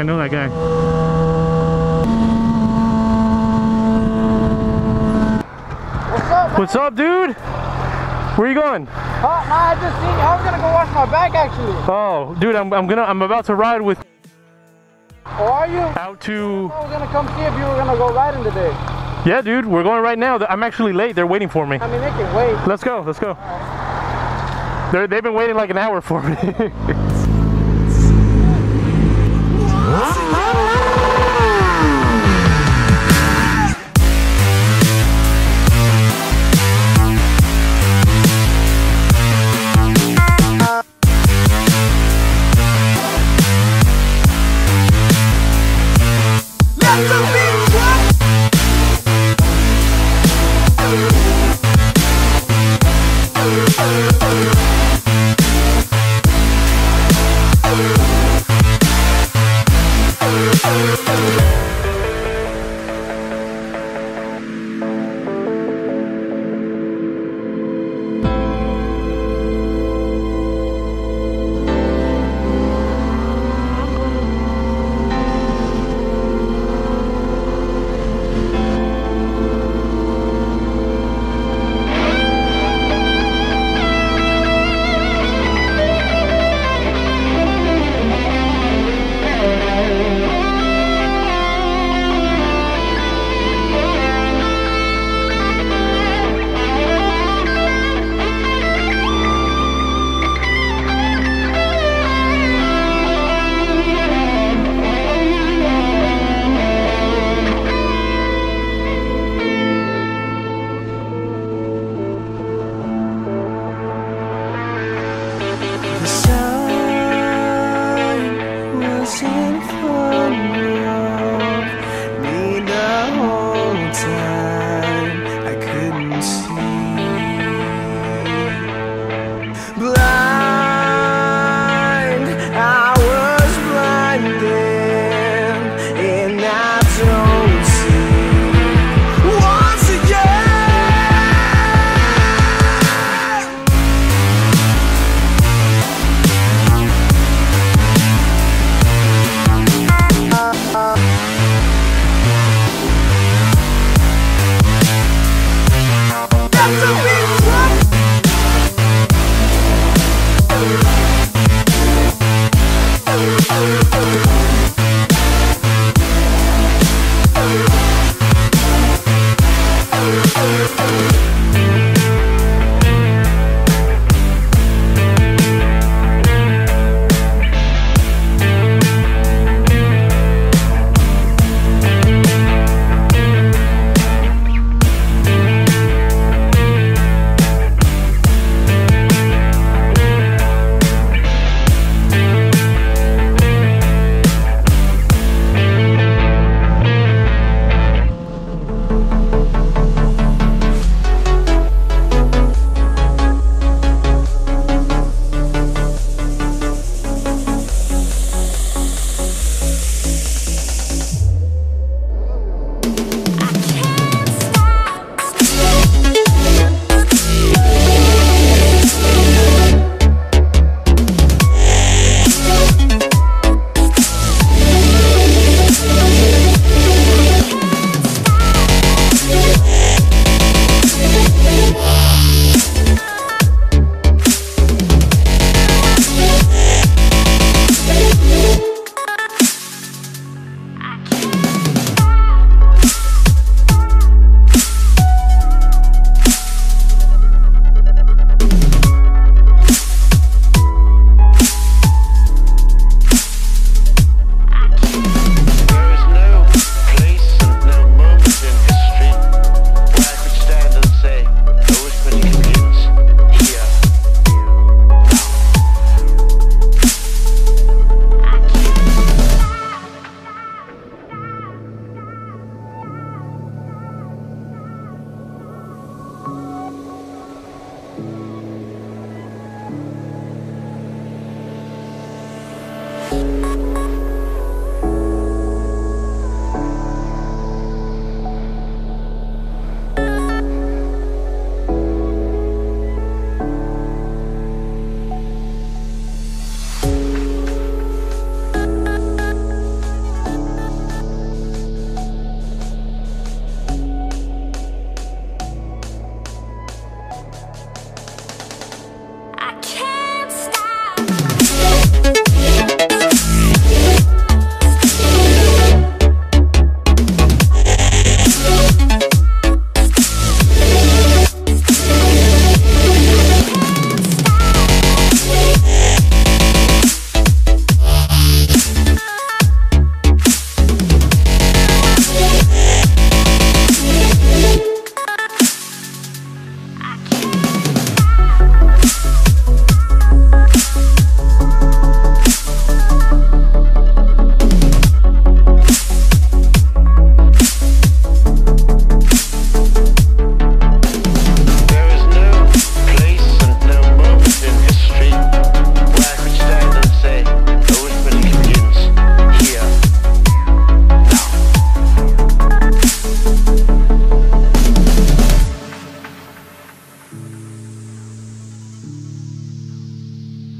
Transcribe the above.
I know that guy. What's up? What's up, dude? Where you going? Oh, huh? Nah, I just seen you. I was gonna go wash my back actually. Oh, dude, I'm, I'm gonna I'm about to ride with Oh, are you? out to I was gonna come see if you were gonna go riding today. Yeah, dude, we're going right now. I'm actually late. They're waiting for me. I mean, they can wait. Let's go. Let's go. They're, they've been waiting like an hour for me.